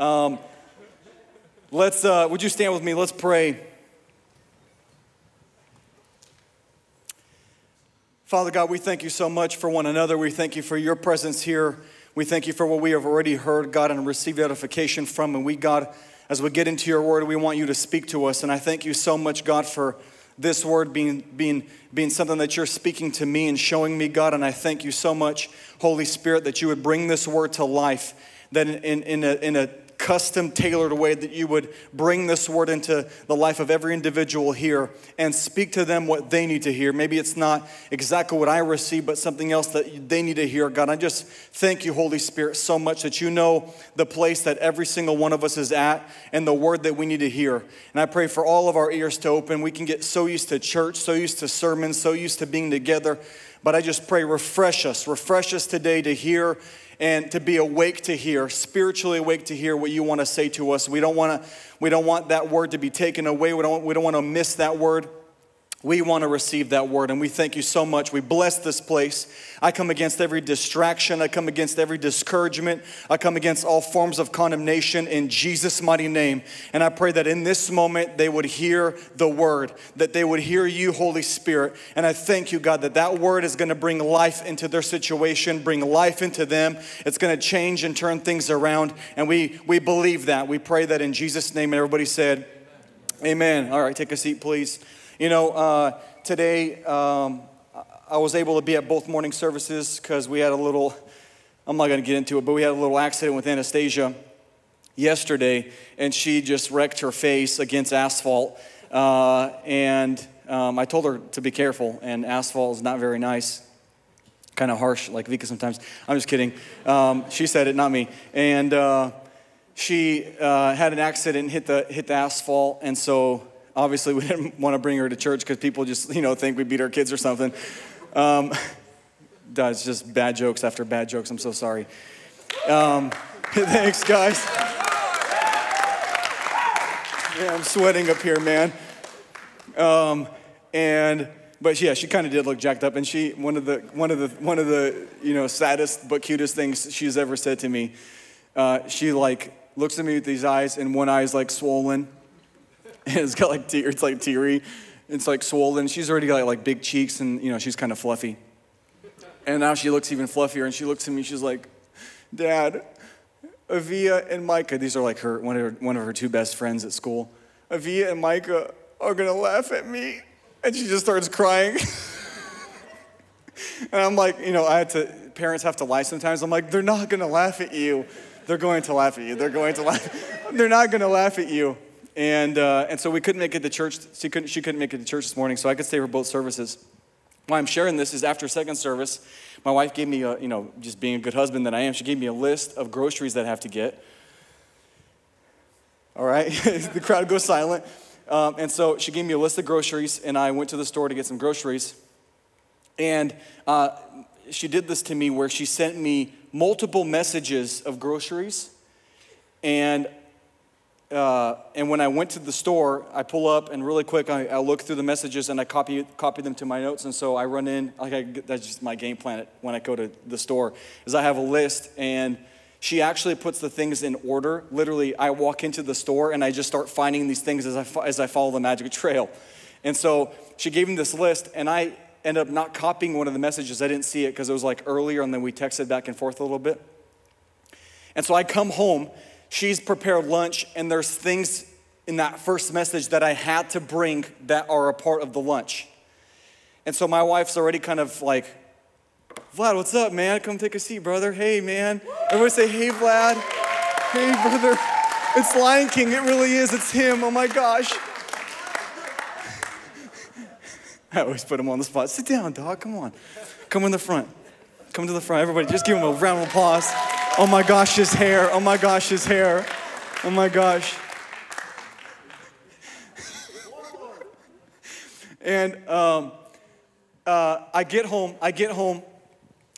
Um, let's, uh, would you stand with me? Let's pray. Father God, we thank you so much for one another. We thank you for your presence here. We thank you for what we have already heard, God, and received edification from. And we, God, as we get into your word, we want you to speak to us. And I thank you so much, God, for this word being, being, being something that you're speaking to me and showing me, God. And I thank you so much, Holy Spirit, that you would bring this word to life, that in, in, in, a, in a custom tailored way that you would bring this word into the life of every individual here and speak to them what they need to hear. Maybe it's not exactly what I receive, but something else that they need to hear. God, I just thank you, Holy Spirit, so much that you know the place that every single one of us is at and the word that we need to hear. And I pray for all of our ears to open. We can get so used to church, so used to sermons, so used to being together. But I just pray, refresh us, refresh us today to hear and to be awake to hear, spiritually awake to hear what you want to say to us. We don't want to, we don't want that word to be taken away. We don't, we don't want to miss that word. We want to receive that word, and we thank you so much. We bless this place. I come against every distraction. I come against every discouragement. I come against all forms of condemnation in Jesus' mighty name. And I pray that in this moment they would hear the word, that they would hear you, Holy Spirit. And I thank you, God, that that word is going to bring life into their situation, bring life into them. It's going to change and turn things around. And we, we believe that. We pray that in Jesus' name. And everybody said, Amen. Amen. All right, take a seat, please. You know, uh, today um, I was able to be at both morning services because we had a little, I'm not going to get into it, but we had a little accident with Anastasia yesterday, and she just wrecked her face against asphalt. Uh, and um, I told her to be careful, and asphalt is not very nice. Kind of harsh, like Vika sometimes. I'm just kidding. Um, she said it, not me. And uh, she uh, had an accident, hit the hit the asphalt, and so Obviously, we didn't want to bring her to church because people just, you know, think we beat our kids or something. Um, it's just bad jokes after bad jokes. I'm so sorry. Um, thanks, guys. Yeah, I'm sweating up here, man. Um, and but yeah, she kind of did look jacked up. And she one of the one of the one of the you know saddest but cutest things she's ever said to me. Uh, she like looks at me with these eyes, and one eye's like swollen, and it's got like te- it's like teary, it's like swollen. She's already got like big cheeks, and you know she's kind of fluffy. And now she looks even fluffier, and she looks at me. She's like, "Dad, Avia and Micah. These are like her one of her, one of her two best friends at school. Avia and Micah are gonna laugh at me." And she just starts crying. and I'm like, you know, I had to. Parents have to lie sometimes. I'm like, they're not gonna laugh at you. They're going to laugh at you. They're going to laugh. They're not gonna laugh at you. And, uh, and so we couldn't make it to church. She couldn't, she couldn't make it to church this morning, so I could stay for both services. Why I'm sharing this is after second service, my wife gave me, a, you know, just being a good husband that I am, she gave me a list of groceries that I have to get. All right? the crowd goes silent. Um, and so she gave me a list of groceries, and I went to the store to get some groceries. And uh, she did this to me where she sent me multiple messages of groceries. And uh, and when I went to the store, I pull up and really quick I, I, look through the messages and I copy copy them to my notes. And so I run in like I, that's just my game plan when I go to the store is I have a list and she actually puts the things in order. Literally, I walk into the store and I just start finding these things as I as I follow the magic trail. And so she gave me this list and I end up not copying one of the messages. I didn't see it because it was like earlier and then we texted back and forth a little bit. And so I come home she's prepared lunch, and there's things in that first message that I had to bring that are a part of the lunch. And so my wife's already kind of like, Vlad, what's up, man? Come take a seat, brother. Hey, man. Everybody say, hey, Vlad. Hey, brother. It's Lion King. It really is. It's him. Oh my gosh. I always put him on the spot. Sit down, dog. Come on. Come in the front. Come to the front. Everybody, just give him a round of applause. Oh my gosh, his hair. Oh my gosh, his hair. Oh my gosh. and um, uh, I get home, I get home,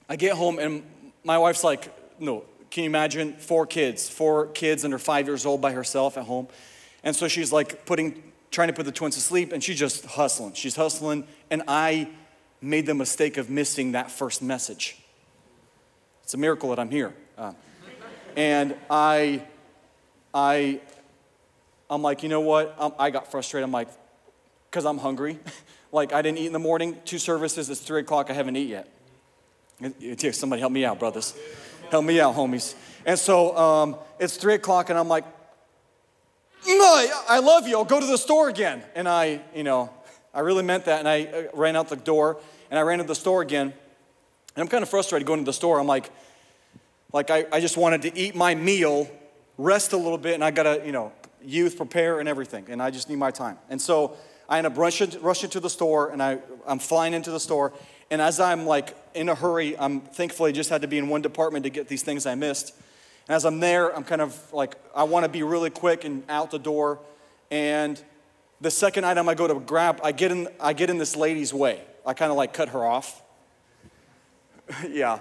I get home, and my wife's like, no, can you imagine four kids, four kids under five years old by herself at home? And so she's like putting, trying to put the twins to sleep, and she's just hustling. She's hustling, and I made the mistake of missing that first message. It's a miracle that I'm here. Uh, and I I, I'm like, you know what? I'm, I got frustrated. I'm like, because I'm hungry. like, I didn't eat in the morning, two services, it's three o'clock, I haven't eaten yet. Somebody help me out, brothers. Help me out, homies. And so um, it's three o'clock, and I'm like, I love you. I'll go to the store again. And I, you know, I really meant that. And I uh, ran out the door and I ran to the store again. And I'm kind of frustrated going to the store. I'm like, like I, I just wanted to eat my meal, rest a little bit, and I gotta, you know, youth prepare and everything. And I just need my time. And so I end up rushing, rushing to the store and I, I'm flying into the store. And as I'm like in a hurry, I'm thankfully just had to be in one department to get these things I missed. And as I'm there, I'm kind of like, I want to be really quick and out the door. And the second item I go to grab, I get in, I get in this lady's way. I kind of like cut her off. yeah,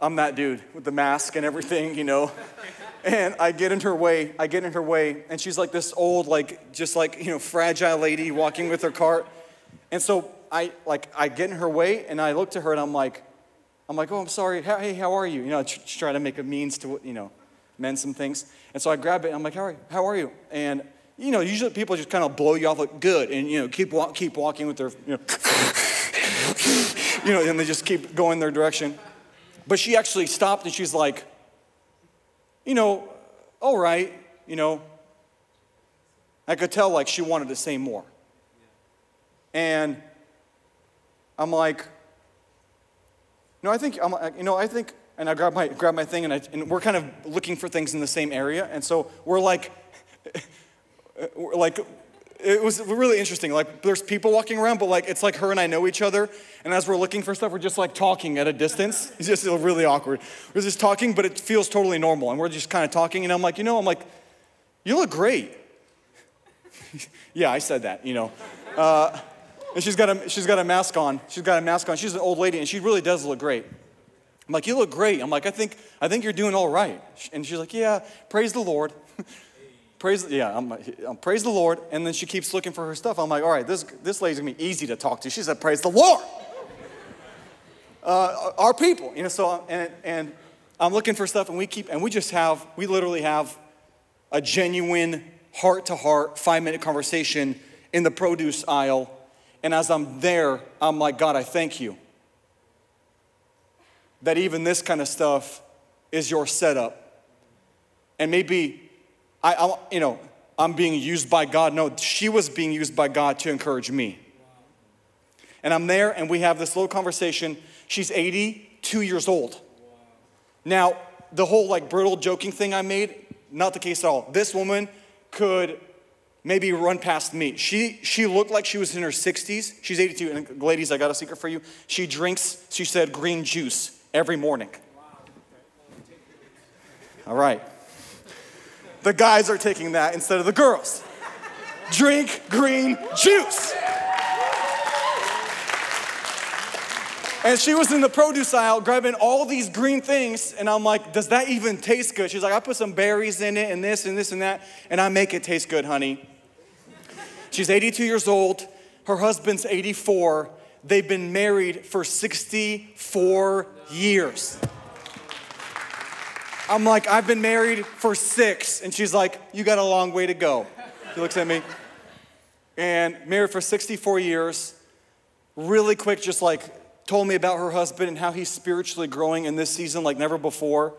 I'm that dude with the mask and everything, you know. and I get in her way, I get in her way, and she's like this old, like, just like, you know, fragile lady walking with her cart. And so I, like, I get in her way, and I look to her, and I'm like, I'm like, oh, I'm sorry. Hey, how are you? You know, try to make a means to, you know, mend some things. And so I grab it. And I'm like, how are you? How are you? And you know, usually people just kind of blow you off like good, and you know, keep keep walking with their, you know, you know, and they just keep going their direction. But she actually stopped and she's like, you know, all right, you know. I could tell like she wanted to say more. And I'm like, no, I think, I'm, you know, I think, and I grab my, grab my thing and, I, and we're kind of looking for things in the same area. And so we're like, like, it was really interesting. Like, there's people walking around, but like, it's like her and I know each other. And as we're looking for stuff, we're just like talking at a distance. It's just really awkward. We're just talking, but it feels totally normal. And we're just kind of talking. And I'm like, you know, I'm like, you look great. yeah, I said that, you know. Uh, and she's got, a, she's got a mask on. She's got a mask on. She's an old lady, and she really does look great. I'm like, you look great. I'm like, I think, I think you're doing all right. And she's like, yeah, praise the Lord. praise, yeah, I'm, I'm, praise the Lord. And then she keeps looking for her stuff. I'm like, all right, this, this lady's gonna be easy to talk to. She said, praise the Lord. Uh, our people, you know, so, and, and I'm looking for stuff and we keep, and we just have, we literally have a genuine heart to heart, five minute conversation in the produce aisle. And as I'm there, I'm like, God, I thank you that even this kind of stuff is your setup. And maybe I, I, you know, I'm being used by God. No, she was being used by God to encourage me. And I'm there, and we have this little conversation. She's 82 years old. Now, the whole like brutal joking thing I made, not the case at all. This woman could maybe run past me. She, she looked like she was in her 60s. She's 82. And ladies, I got a secret for you. She drinks, she said, green juice every morning. All right. The guys are taking that instead of the girls. Drink green juice. And she was in the produce aisle grabbing all these green things, and I'm like, Does that even taste good? She's like, I put some berries in it, and this, and this, and that, and I make it taste good, honey. She's 82 years old, her husband's 84. They've been married for 64 years. I'm like, I've been married for six. And she's like, You got a long way to go. She looks at me. And married for 64 years. Really quick, just like told me about her husband and how he's spiritually growing in this season like never before.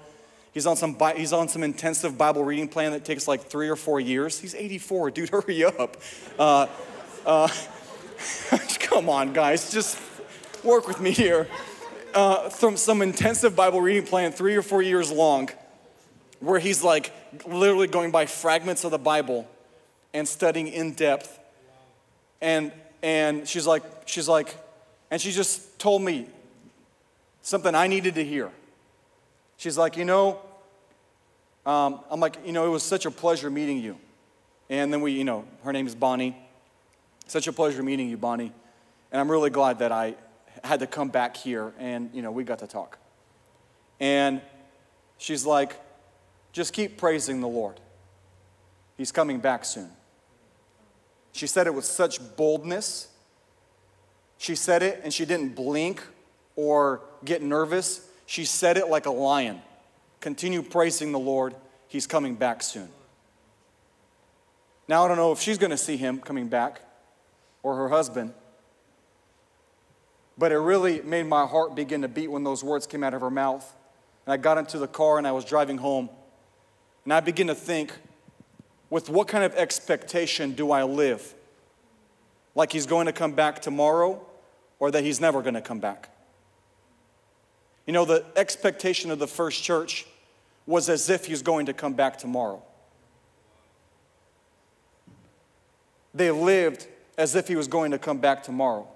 He's on some he's on some intensive Bible reading plan that takes like three or four years. He's 84, dude. Hurry up. Uh, uh, come on, guys, just work with me here uh, from some intensive Bible reading plan, three or four years long, where he's like literally going by fragments of the Bible and studying in depth. And and she's like, she's like, and she just told me something I needed to hear. She's like, you know, um, I'm like, you know, it was such a pleasure meeting you. And then we, you know, her name is Bonnie. Such a pleasure meeting you, Bonnie. And I'm really glad that I had to come back here and, you know, we got to talk. And she's like, just keep praising the Lord. He's coming back soon. She said it with such boldness. She said it and she didn't blink or get nervous. She said it like a lion. Continue praising the Lord. He's coming back soon. Now, I don't know if she's going to see him coming back or her husband, but it really made my heart begin to beat when those words came out of her mouth. And I got into the car and I was driving home, and I began to think, with what kind of expectation do I live? Like he's going to come back tomorrow or that he's never going to come back? You know, the expectation of the first church was as if he's going to come back tomorrow. They lived as if he was going to come back tomorrow.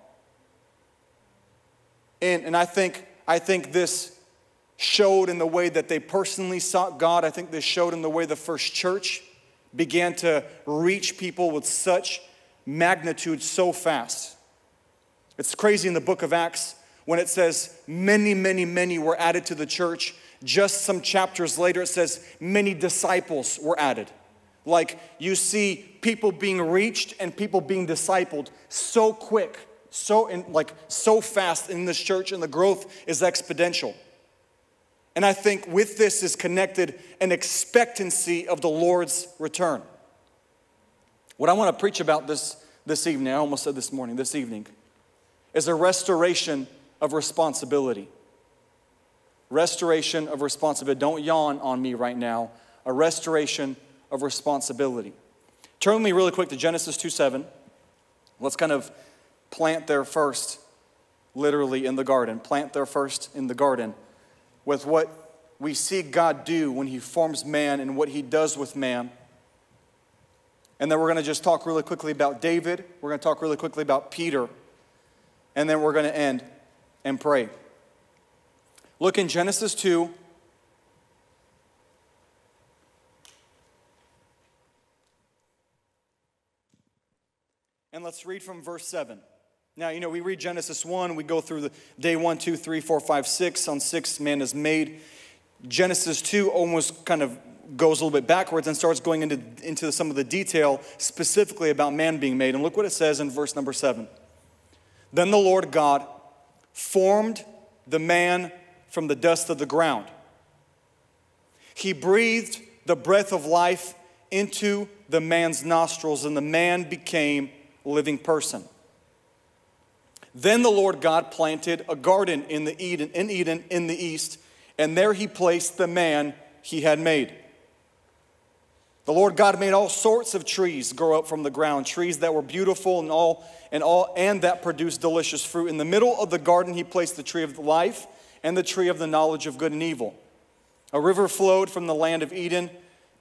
And, and I, think, I think this showed in the way that they personally sought God. I think this showed in the way the first church began to reach people with such magnitude so fast. It's crazy in the book of Acts when it says many, many, many were added to the church. Just some chapters later, it says many disciples were added. Like you see people being reached and people being discipled so quick, so in, like so fast in this church, and the growth is exponential. And I think with this is connected an expectancy of the Lord's return. What I want to preach about this, this evening, I almost said this morning, this evening, is a restoration of responsibility. Restoration of responsibility. Don't yawn on me right now. A restoration of responsibility. Turn with me really quick to Genesis 2 7. Let's kind of plant there first, literally in the garden. Plant there first in the garden with what we see God do when He forms man and what He does with man. And then we're going to just talk really quickly about David. We're going to talk really quickly about Peter. And then we're going to end and pray. Look in Genesis 2. And let's read from verse 7. Now, you know, we read Genesis 1, we go through the day 1, 2, 3, 4, 5, 6. On 6, man is made. Genesis 2 almost kind of goes a little bit backwards and starts going into, into some of the detail specifically about man being made. And look what it says in verse number 7. Then the Lord God formed the man from the dust of the ground. He breathed the breath of life into the man's nostrils, and the man became a living person. Then the Lord God planted a garden in, the Eden, in Eden in the east, and there he placed the man he had made. The Lord God made all sorts of trees grow up from the ground, trees that were beautiful and all and all and that produced delicious fruit. In the middle of the garden he placed the tree of life and the tree of the knowledge of good and evil. A river flowed from the land of Eden.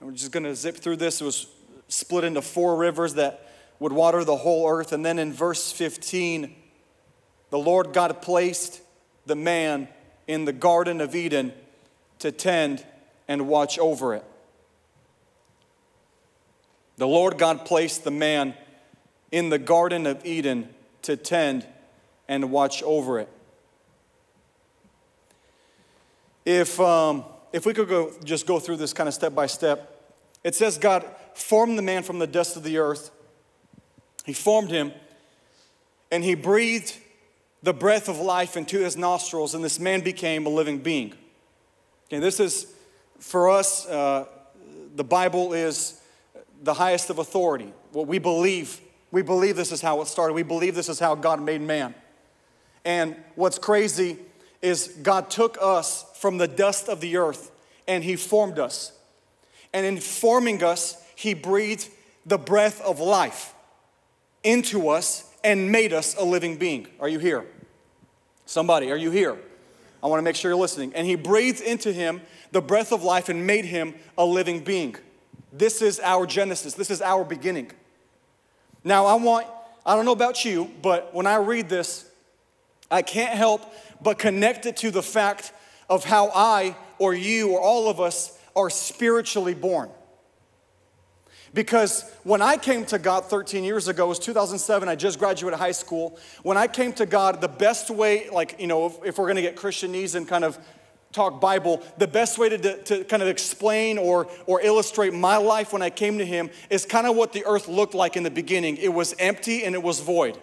And we're just going to zip through this. It was split into four rivers that would water the whole earth. And then in verse 15, the Lord God placed the man in the Garden of Eden to tend and watch over it. The Lord God placed the man in the Garden of Eden to tend and watch over it. If, um, if we could go, just go through this kind of step by step, it says God formed the man from the dust of the earth. He formed him and he breathed the breath of life into his nostrils, and this man became a living being. Okay, this is for us, uh, the Bible is the highest of authority. What we believe, we believe this is how it started. We believe this is how God made man. And what's crazy is God took us from the dust of the earth and he formed us. And in forming us, he breathed the breath of life into us and made us a living being. Are you here? Somebody, are you here? I want to make sure you're listening. And he breathed into him the breath of life and made him a living being. This is our Genesis. This is our beginning. Now, I want, I don't know about you, but when I read this, I can't help but connect it to the fact of how I or you or all of us are spiritually born. Because when I came to God 13 years ago, it was 2007, I just graduated high school. When I came to God, the best way, like, you know, if, if we're gonna get Christianese and kind of talk Bible, the best way to, to kind of explain or, or illustrate my life when I came to Him is kind of what the earth looked like in the beginning. It was empty and it was void.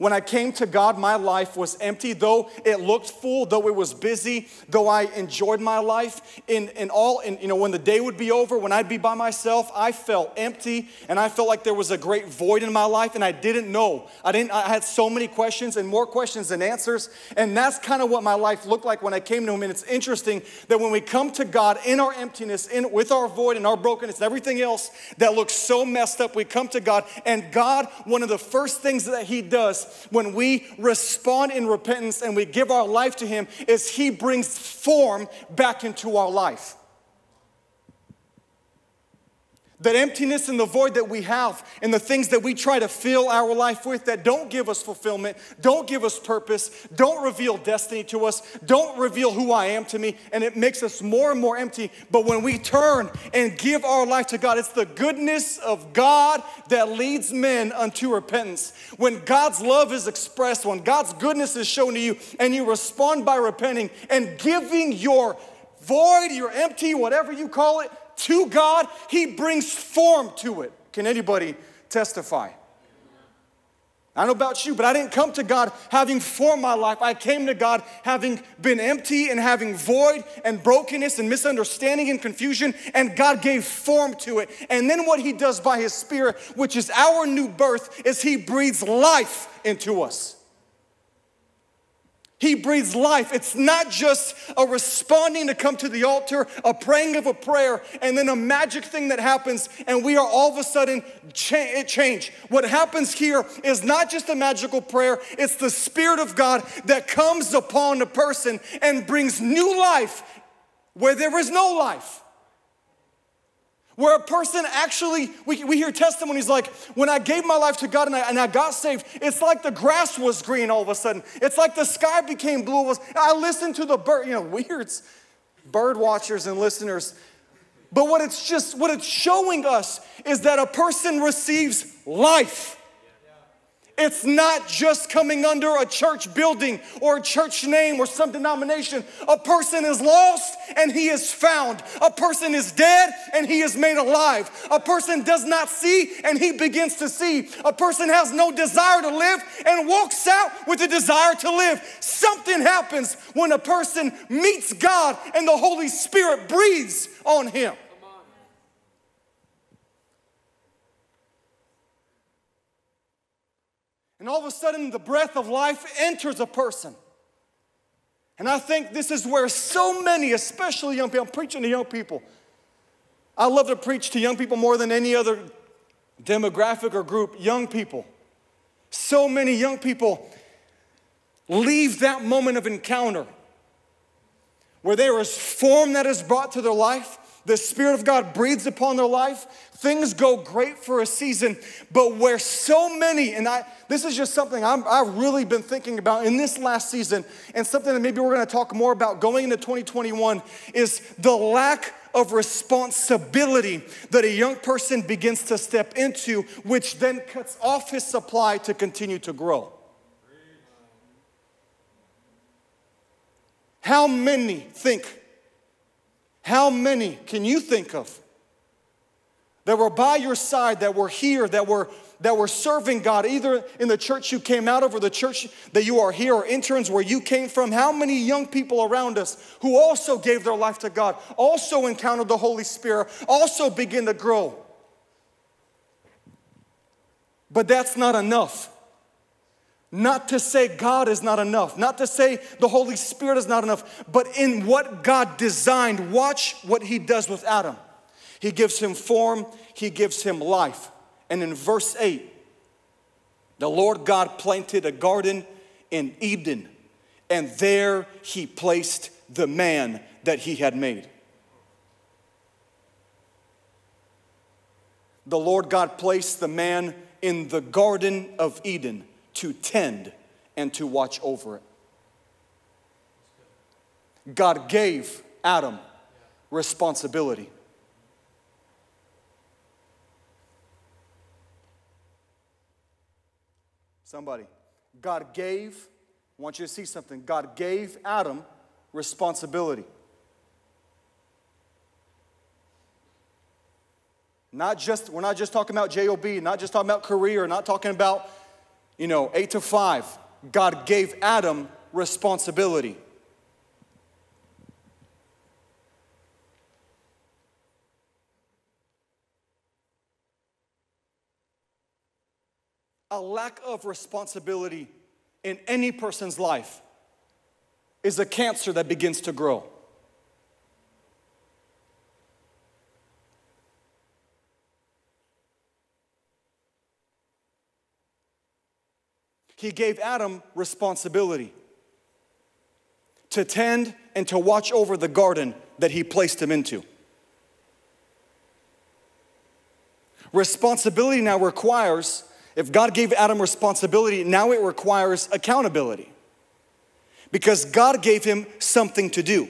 When I came to God, my life was empty. Though it looked full, though it was busy, though I enjoyed my life, in, in all, in, you know, when the day would be over, when I'd be by myself, I felt empty and I felt like there was a great void in my life and I didn't know. I didn't, I had so many questions and more questions than answers. And that's kind of what my life looked like when I came to Him. And it's interesting that when we come to God in our emptiness, in, with our void and our brokenness and everything else that looks so messed up, we come to God and God, one of the first things that He does when we respond in repentance and we give our life to Him is He brings form back into our life. That emptiness and the void that we have and the things that we try to fill our life with that don't give us fulfillment, don't give us purpose, don't reveal destiny to us, don't reveal who I am to me, and it makes us more and more empty. But when we turn and give our life to God, it's the goodness of God that leads men unto repentance. When God's love is expressed, when God's goodness is shown to you, and you respond by repenting and giving your void, your empty, whatever you call it, to God, He brings form to it. Can anybody testify? I don't know about you, but I didn't come to God having formed my life. I came to God having been empty and having void and brokenness and misunderstanding and confusion, and God gave form to it. And then what He does by His Spirit, which is our new birth, is He breathes life into us. He breathes life. It's not just a responding to come to the altar, a praying of a prayer, and then a magic thing that happens, and we are all of a sudden cha- change. What happens here is not just a magical prayer, it's the Spirit of God that comes upon a person and brings new life where there is no life. Where a person actually, we, we hear testimonies like, when I gave my life to God and I, and I got saved, it's like the grass was green all of a sudden. It's like the sky became blue. I listened to the bird, you know, weirds, bird watchers and listeners. But what it's just, what it's showing us is that a person receives life. It's not just coming under a church building or a church name or some denomination. A person is lost and he is found. A person is dead and he is made alive. A person does not see and he begins to see. A person has no desire to live and walks out with a desire to live. Something happens when a person meets God and the Holy Spirit breathes on him. And all of a sudden, the breath of life enters a person. And I think this is where so many, especially young people, I'm preaching to young people. I love to preach to young people more than any other demographic or group, young people. So many young people leave that moment of encounter where there is form that is brought to their life, the Spirit of God breathes upon their life, things go great for a season, but where so many, and I, this is just something i have really been thinking about in this last season, and something that maybe we're gonna talk more about going into 2021 is the lack of responsibility that a young person begins to step into, which then cuts off his supply to continue to grow. How many think how many can you think of that were by your side, that were here, that were that were serving God, either in the church you came out of or the church that you are here, or interns where you came from? How many young people around us who also gave their life to God, also encountered the Holy Spirit, also begin to grow? But that's not enough. Not to say God is not enough, not to say the Holy Spirit is not enough, but in what God designed, watch what He does with Adam. He gives him form, He gives him life. And in verse 8, the Lord God planted a garden in Eden, and there He placed the man that He had made. The Lord God placed the man in the Garden of Eden to tend and to watch over it. God gave Adam responsibility. Somebody, God gave, I want you to see something. God gave Adam responsibility. Not just, we're not just talking about JOB, not just talking about career, not talking about you know, eight to five, God gave Adam responsibility. A lack of responsibility in any person's life is a cancer that begins to grow. He gave Adam responsibility to tend and to watch over the garden that he placed him into. Responsibility now requires, if God gave Adam responsibility, now it requires accountability. Because God gave him something to do.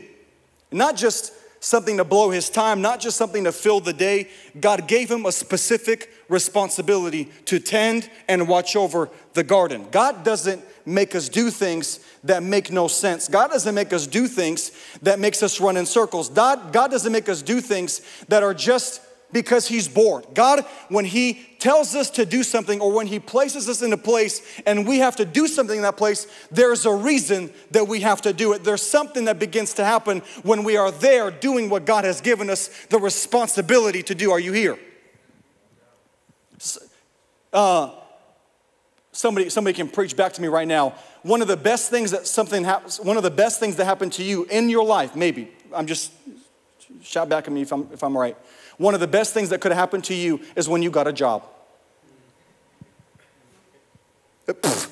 Not just something to blow his time, not just something to fill the day. God gave him a specific responsibility to tend and watch over the garden. God doesn't make us do things that make no sense. God doesn't make us do things that makes us run in circles. God, God doesn't make us do things that are just because he's bored. God, when he tells us to do something or when he places us in a place and we have to do something in that place, there's a reason that we have to do it. There's something that begins to happen when we are there doing what God has given us the responsibility to do. Are you here? Uh, somebody, somebody can preach back to me right now. One of the best things that something happens, one of the best things that happened to you in your life, maybe, I'm just, shout back at me if I'm, if I'm right one of the best things that could happen to you is when you got a job.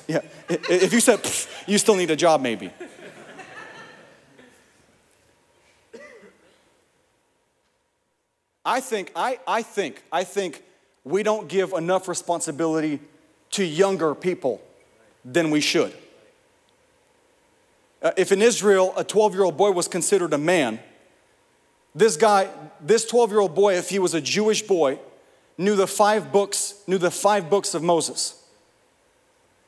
yeah, if you said you still need a job, maybe. I think, I, I think, I think we don't give enough responsibility to younger people than we should. Uh, if in Israel a 12 year old boy was considered a man, this guy, this 12 year old boy, if he was a Jewish boy, knew the five books, knew the five books of Moses.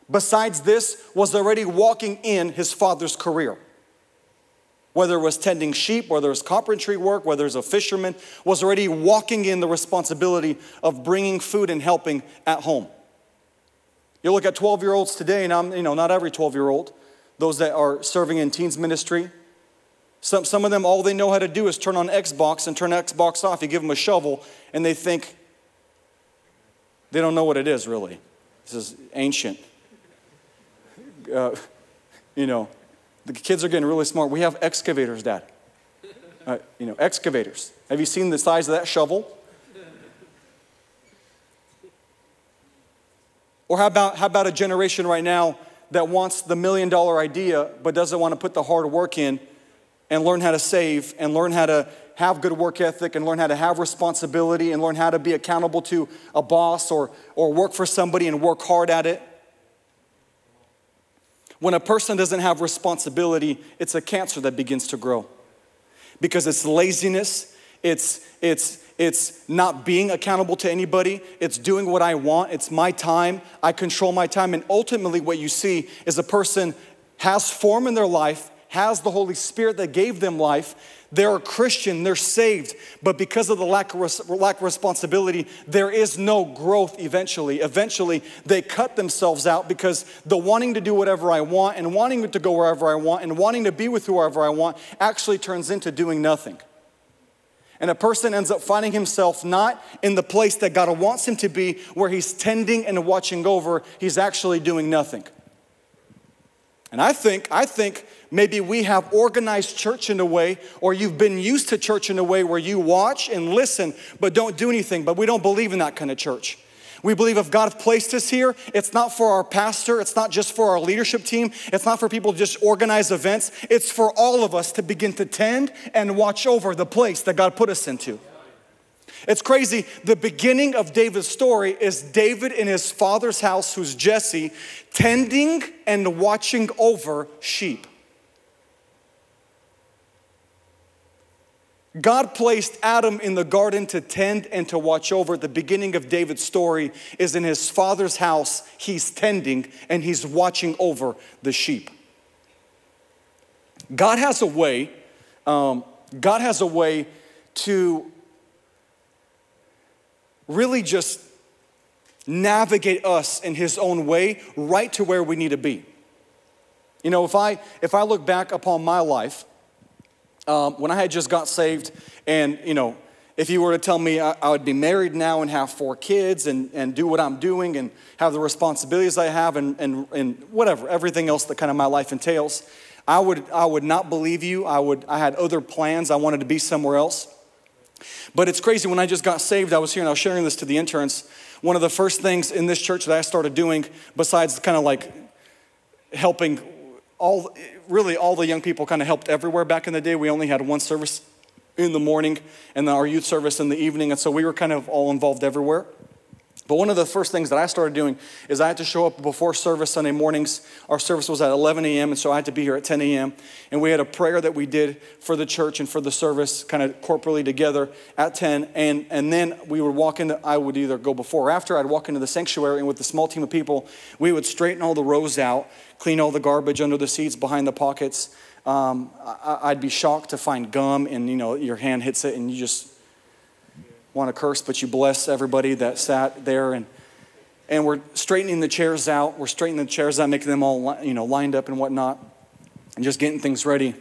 Besides this, was already walking in his father's career. Whether it was tending sheep, whether it was carpentry work, whether it was a fisherman, was already walking in the responsibility of bringing food and helping at home. You look at 12 year olds today, and I'm, you know, not every 12 year old, those that are serving in teens ministry, some, some of them, all they know how to do is turn on Xbox and turn Xbox off. You give them a shovel, and they think they don't know what it is, really. This is ancient. Uh, you know, the kids are getting really smart. We have excavators, Dad. Uh, you know, excavators. Have you seen the size of that shovel? Or how about, how about a generation right now that wants the million dollar idea but doesn't want to put the hard work in and learn how to save and learn how to have good work ethic and learn how to have responsibility and learn how to be accountable to a boss or, or work for somebody and work hard at it. When a person doesn't have responsibility, it's a cancer that begins to grow because it's laziness, it's, it's, it's not being accountable to anybody, it's doing what I want, it's my time, I control my time. And ultimately, what you see is a person has form in their life has the Holy Spirit that gave them life. They're a Christian, they're saved, but because of the lack of, lack of responsibility, there is no growth eventually. Eventually, they cut themselves out because the wanting to do whatever I want and wanting to go wherever I want and wanting to be with whoever I want actually turns into doing nothing. And a person ends up finding himself not in the place that God wants him to be, where he's tending and watching over, he's actually doing nothing. And I think, I think maybe we have organized church in a way, or you've been used to church in a way where you watch and listen, but don't do anything. But we don't believe in that kind of church. We believe if God has placed us here, it's not for our pastor, it's not just for our leadership team, it's not for people to just organize events, it's for all of us to begin to tend and watch over the place that God put us into. It's crazy. The beginning of David's story is David in his father's house, who's Jesse, tending and watching over sheep. God placed Adam in the garden to tend and to watch over. The beginning of David's story is in his father's house. He's tending and he's watching over the sheep. God has a way, um, God has a way to really just navigate us in His own way right to where we need to be. You know, if I if I look back upon my life, um, when I had just got saved, and you know, if you were to tell me I, I, would be married now and have four kids and, and do what I'm doing and have the responsibilities I have and, and, and whatever, everything else that kind of my life entails, I would, I would not believe you. I, would, I had other plans. I wanted to be somewhere else. But it's crazy, when I just got saved, I was here and I was sharing this to the interns. One of the first things in this church that I started doing, besides kind of like helping all, really all the young people kind of helped everywhere back in the day. We only had one service in the morning and our youth service in the evening. And so we were kind of all involved everywhere. But one of the first things that I started doing is I had to show up before service Sunday mornings. Our service was at 11 a.m., and so I had to be here at 10 a.m. And we had a prayer that we did for the church and for the service, kind of corporately together at 10. And, and then we would walk into, I would either go before or after, I'd walk into the sanctuary, and with a small team of people, we would straighten all the rows out, clean all the garbage under the seats, behind the pockets. Um, I, I'd be shocked to find gum, and you know, your hand hits it, and you just want to curse, but you bless everybody that sat there. And and we're straightening the chairs out. We're straightening the chairs out, making them all you know lined up and whatnot, and just getting things ready.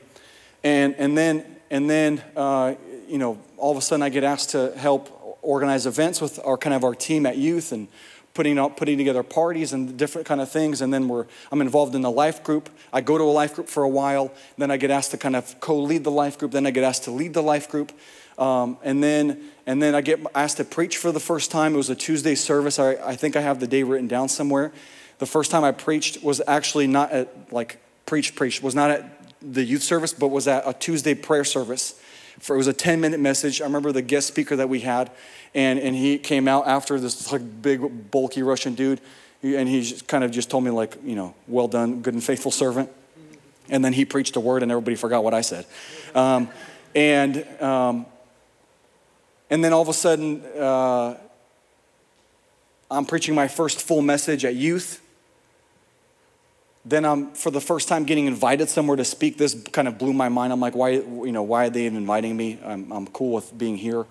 And and then and then uh, you know all of a sudden I get asked to help organize events with our kind of our team at youth and putting out putting together parties and different kind of things. And then we're i'm involved in the life group. I go to a life group for a while. Then i get asked to kind of co-lead the life group. Then i get asked to lead the life group um, and then and then I get asked to preach for the first time. It was a Tuesday service. I, I think I have the day written down somewhere. The first time I preached was actually not at like preach preach was not at the youth service, but was at a Tuesday prayer service. For it was a 10 minute message. I remember the guest speaker that we had, and, and he came out after this like big bulky Russian dude, and he kind of just told me like you know well done, good and faithful servant. And then he preached a word, and everybody forgot what I said. Um, and um, and then all of a sudden, uh, I'm preaching my first full message at youth. Then I'm, for the first time, getting invited somewhere to speak. This kind of blew my mind. I'm like, why, you know, why are they inviting me? I'm, I'm cool with being here.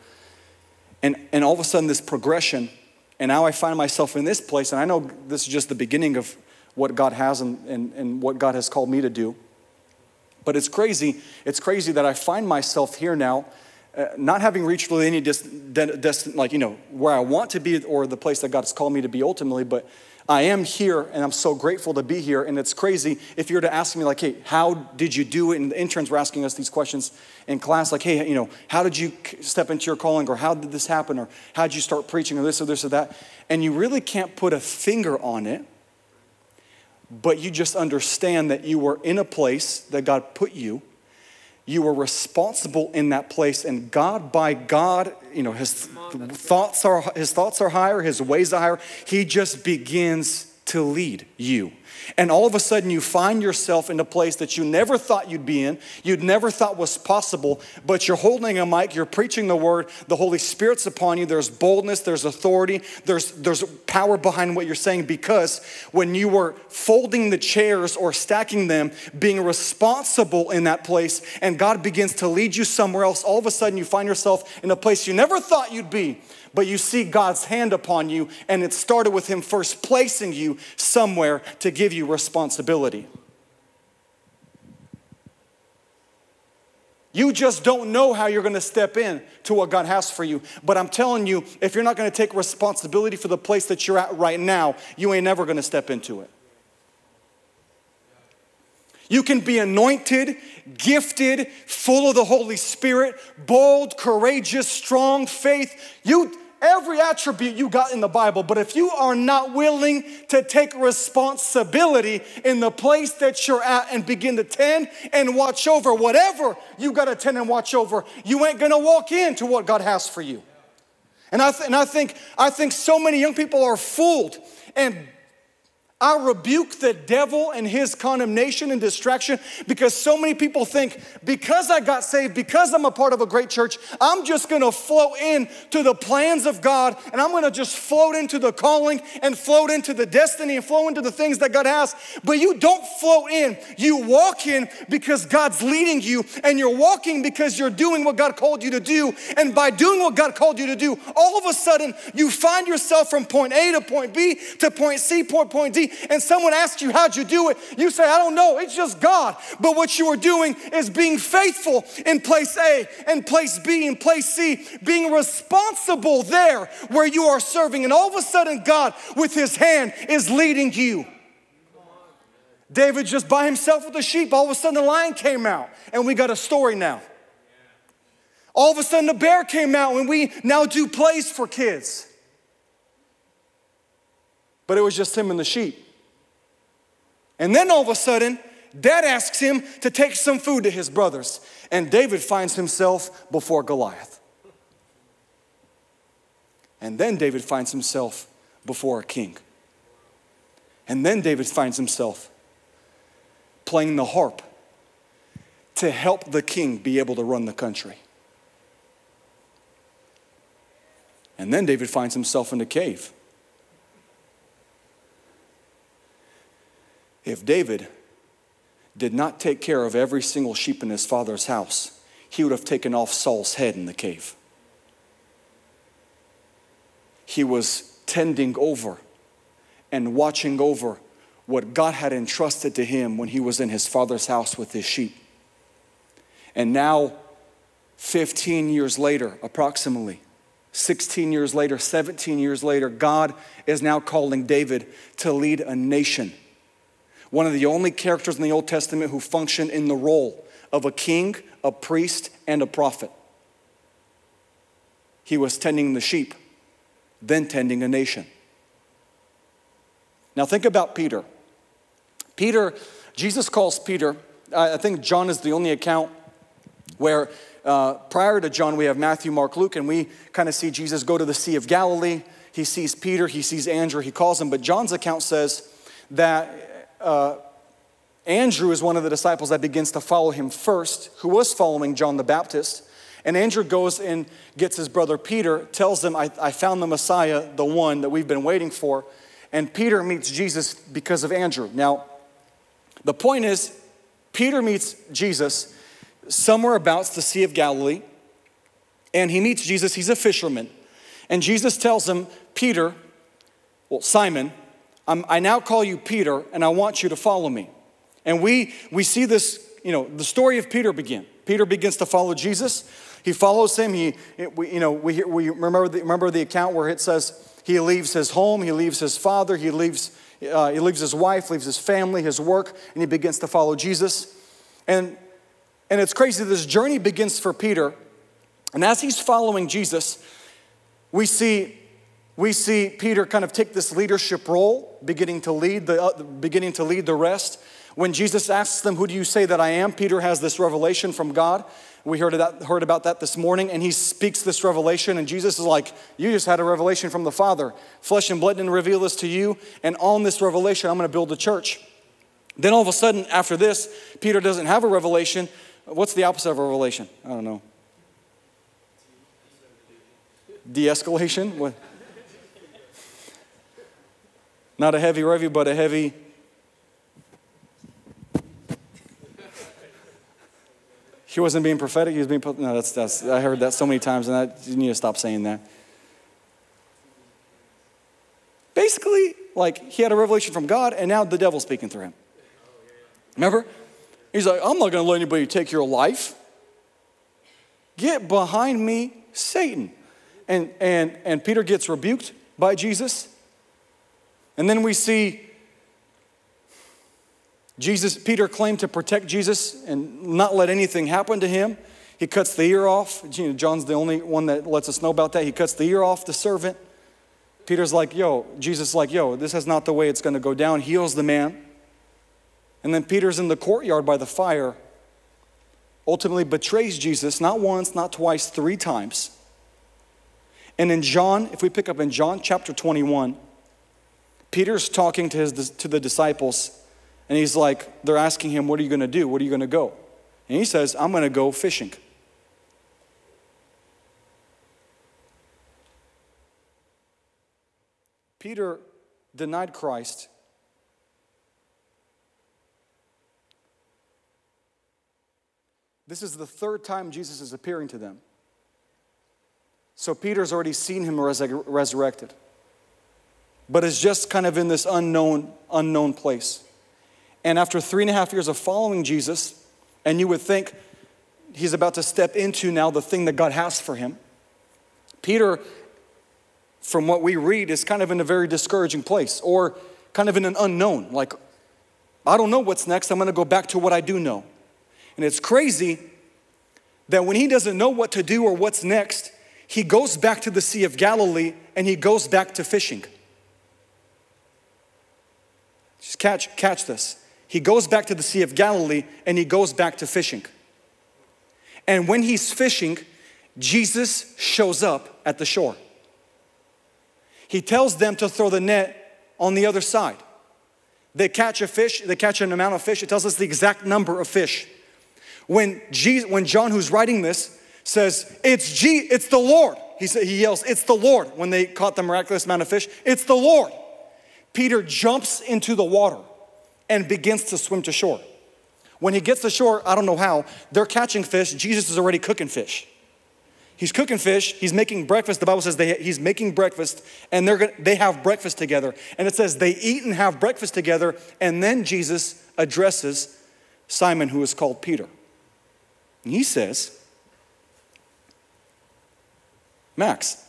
And, and all of a sudden, this progression, and now I find myself in this place, and I know this is just the beginning of what God has and, and, and what God has called me to do. But it's crazy. It's crazy that I find myself here now uh, not having reached really any distant, like, you know, where I want to be or the place that God has called me to be ultimately, but I am here and I'm so grateful to be here. And it's crazy if you were to ask me, like, hey, how did you do it? And the interns were asking us these questions in class, like, hey, you know, how did you step into your calling? Or how did this happen? Or how did you start preaching? Or this or this or that? And you really can't put a finger on it, but you just understand that you were in a place that God put you you are responsible in that place and god by god you know his thoughts are his thoughts are higher his ways are higher. He just begins to lead you. And all of a sudden, you find yourself in a place that you never thought you'd be in, you'd never thought was possible, but you're holding a mic, you're preaching the word, the Holy Spirit's upon you, there's boldness, there's authority, there's, there's power behind what you're saying because when you were folding the chairs or stacking them, being responsible in that place, and God begins to lead you somewhere else, all of a sudden you find yourself in a place you never thought you'd be but you see God's hand upon you, and it started with Him first placing you somewhere to give you responsibility. You just don't know how you're going to step in to what God has for you. But I'm telling you, if you're not going to take responsibility for the place that you're at right now, you ain't never going to step into it. You can be anointed, gifted, full of the Holy Spirit, bold, courageous, strong faith. You every attribute you got in the Bible, but if you are not willing to take responsibility in the place that you're at and begin to tend and watch over whatever you got to tend and watch over, you ain't going to walk into what God has for you. And I, th- and I think I think so many young people are fooled and I rebuke the devil and his condemnation and distraction because so many people think because I got saved, because I'm a part of a great church, I'm just gonna float in to the plans of God and I'm gonna just float into the calling and float into the destiny and flow into the things that God has. But you don't float in, you walk in because God's leading you and you're walking because you're doing what God called you to do. And by doing what God called you to do, all of a sudden you find yourself from point A to point B to point C, point, point D and someone asks you, How'd you do it? You say, I don't know, it's just God. But what you are doing is being faithful in place A and place B and place C, being responsible there where you are serving. And all of a sudden, God, with his hand, is leading you. David just by himself with the sheep, all of a sudden the lion came out, and we got a story now. All of a sudden the bear came out, and we now do plays for kids. But it was just him and the sheep. And then all of a sudden, dad asks him to take some food to his brothers. And David finds himself before Goliath. And then David finds himself before a king. And then David finds himself playing the harp to help the king be able to run the country. And then David finds himself in a cave If David did not take care of every single sheep in his father's house, he would have taken off Saul's head in the cave. He was tending over and watching over what God had entrusted to him when he was in his father's house with his sheep. And now, 15 years later, approximately, 16 years later, 17 years later, God is now calling David to lead a nation one of the only characters in the Old Testament who functioned in the role of a king, a priest, and a prophet. He was tending the sheep, then tending a nation. Now, think about Peter. Peter, Jesus calls Peter, I think John is the only account where uh, prior to John, we have Matthew, Mark, Luke, and we kind of see Jesus go to the Sea of Galilee. He sees Peter, he sees Andrew, he calls him. But John's account says that uh, Andrew is one of the disciples that begins to follow him first, who was following John the Baptist. And Andrew goes and gets his brother Peter, tells him, I, I found the Messiah, the one that we've been waiting for. And Peter meets Jesus because of Andrew. Now, the point is, Peter meets Jesus somewhere about the Sea of Galilee, and he meets Jesus. He's a fisherman. And Jesus tells him, Peter, well, Simon, I'm, i now call you Peter, and I want you to follow me. And we, we see this, you know, the story of Peter begin. Peter begins to follow Jesus. He follows him. He, we, you know, we, we remember, the, remember the account where it says he leaves his home, he leaves his father, he leaves, uh, he leaves his wife, leaves his family, his work, and he begins to follow Jesus. And, and it's crazy, this journey begins for Peter. And as he's following Jesus, we see we see Peter kind of take this leadership role, beginning to lead the, uh, beginning to lead the rest. When Jesus asks them, Who do you say that I am? Peter has this revelation from God. We heard, that, heard about that this morning, and he speaks this revelation, and Jesus is like, You just had a revelation from the Father. Flesh and blood didn't reveal this to you, and on this revelation, I'm gonna build a church. Then all of a sudden, after this, Peter doesn't have a revelation. What's the opposite of a revelation? I don't know. De escalation? Not a heavy review, but a heavy. He wasn't being prophetic. He was being. No, that's that's. I heard that so many times, and I, you need to stop saying that. Basically, like he had a revelation from God, and now the devil's speaking through him. Remember? He's like, I'm not going to let anybody take your life. Get behind me, Satan. And, and, and Peter gets rebuked by Jesus. And then we see Jesus, Peter claimed to protect Jesus and not let anything happen to him. He cuts the ear off. John's the only one that lets us know about that. He cuts the ear off the servant. Peter's like, yo, Jesus like, yo, this is not the way it's going to go down. Heals the man. And then Peter's in the courtyard by the fire, ultimately betrays Jesus, not once, not twice, three times. And in John, if we pick up in John chapter 21, Peter's talking to, his, to the disciples, and he's like, they're asking him, What are you going to do? What are you going to go? And he says, I'm going to go fishing. Peter denied Christ. This is the third time Jesus is appearing to them. So Peter's already seen him resurrected, but is just kind of in this unknown, unknown place. And after three and a half years of following Jesus, and you would think he's about to step into now the thing that God has for him, Peter, from what we read, is kind of in a very discouraging place or kind of in an unknown. Like, I don't know what's next. I'm going to go back to what I do know. And it's crazy that when he doesn't know what to do or what's next, he goes back to the Sea of Galilee and he goes back to fishing. Just catch, catch this. He goes back to the Sea of Galilee and he goes back to fishing. And when he's fishing, Jesus shows up at the shore. He tells them to throw the net on the other side. They catch a fish, they catch an amount of fish. It tells us the exact number of fish. When, Jesus, when John, who's writing this, says, It's, G- it's the Lord. He, sa- he yells, It's the Lord when they caught the miraculous amount of fish. It's the Lord. Peter jumps into the water and begins to swim to shore. When he gets to shore, I don't know how, they're catching fish. Jesus is already cooking fish. He's cooking fish. He's making breakfast. The Bible says they, he's making breakfast, and they're gonna, they have breakfast together. And it says they eat and have breakfast together. And then Jesus addresses Simon, who is called Peter. And he says, Max,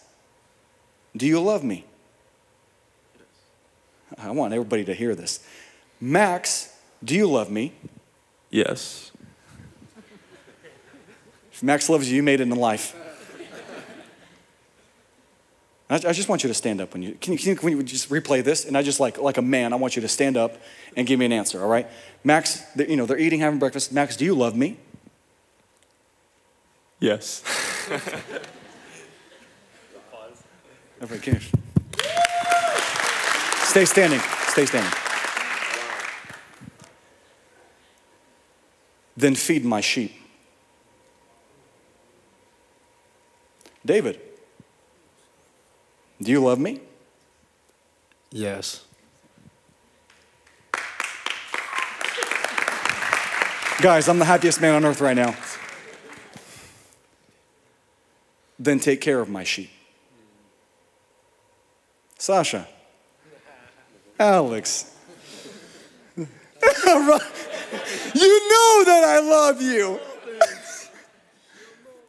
do you love me? I want everybody to hear this. Max, do you love me? Yes. If Max loves you, you made it in life. I, just want you to stand up when you can, you can you just replay this and I just like like a man I want you to stand up and give me an answer all right Max you know they're eating having breakfast Max do you love me Yes. Everybody, can Stay standing. Stay standing. Then feed my sheep. David, do you love me? Yes. Guys, I'm the happiest man on earth right now. Then take care of my sheep. Sasha. Alex. you know that I love you.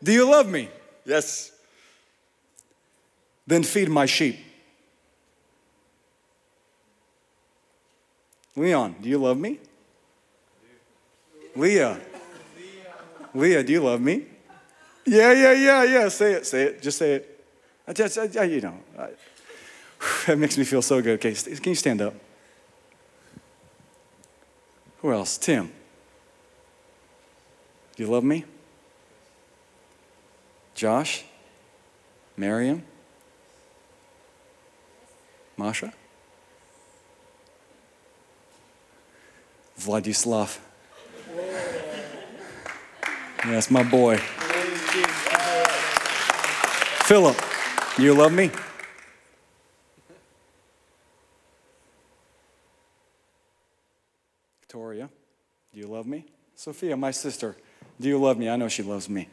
Do you love me? Yes. Then feed my sheep. Leon, do you love me? Leah. Leah, do you love me? Yeah, yeah, yeah, yeah. Say it, say it. Just say it. I just, I, you know, I, that makes me feel so good. Okay, can you stand up? Who else? Tim. Do you love me? Josh? Miriam? Masha? Vladislav. That's my boy. Philip, you love me? Victoria, do you love me? Sophia, my sister, do you love me? I know she loves me.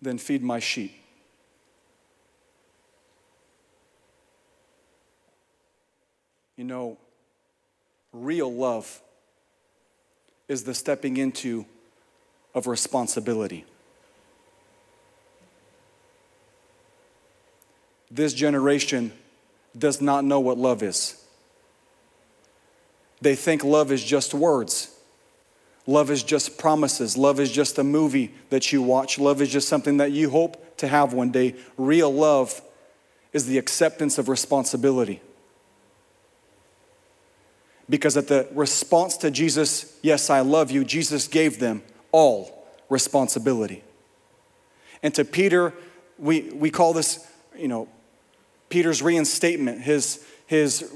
Then feed my sheep. You know, real love is the stepping into of responsibility. This generation does not know what love is. They think love is just words. Love is just promises. Love is just a movie that you watch. Love is just something that you hope to have one day. Real love is the acceptance of responsibility. Because at the response to Jesus, yes, I love you, Jesus gave them all responsibility. And to Peter, we, we call this you know, Peter's reinstatement, his, his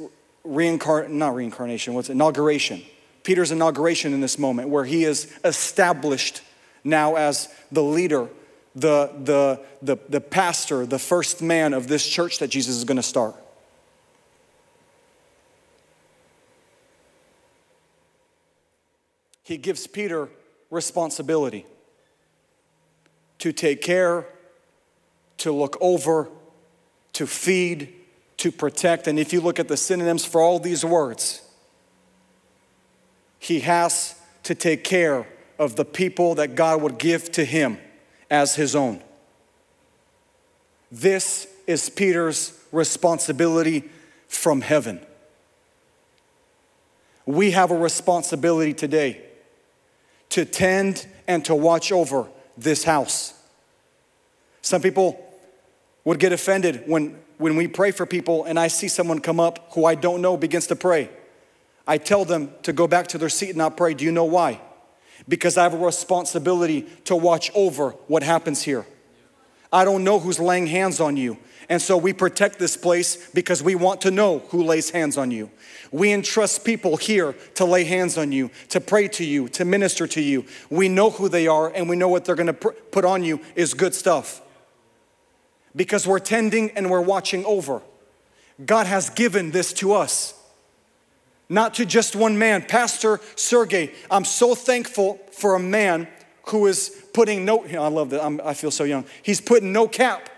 reincarnation, not reincarnation, what's inauguration. Peter's inauguration in this moment, where he is established now as the leader, the, the, the, the pastor, the first man of this church that Jesus is going to start. He gives Peter responsibility to take care, to look over, to feed, to protect. And if you look at the synonyms for all these words, he has to take care of the people that God would give to him as his own. This is Peter's responsibility from heaven. We have a responsibility today to tend and to watch over this house. Some people would get offended when, when we pray for people and I see someone come up who I don't know begins to pray. I tell them to go back to their seat and not pray. Do you know why? Because I have a responsibility to watch over what happens here. I don't know who's laying hands on you. And so we protect this place because we want to know who lays hands on you. We entrust people here to lay hands on you, to pray to you, to minister to you. We know who they are and we know what they're gonna put on you is good stuff. Because we're tending and we're watching over. God has given this to us, not to just one man. Pastor Sergey, I'm so thankful for a man who is putting no, I love that, I'm, I feel so young. He's putting no cap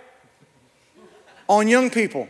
on young people.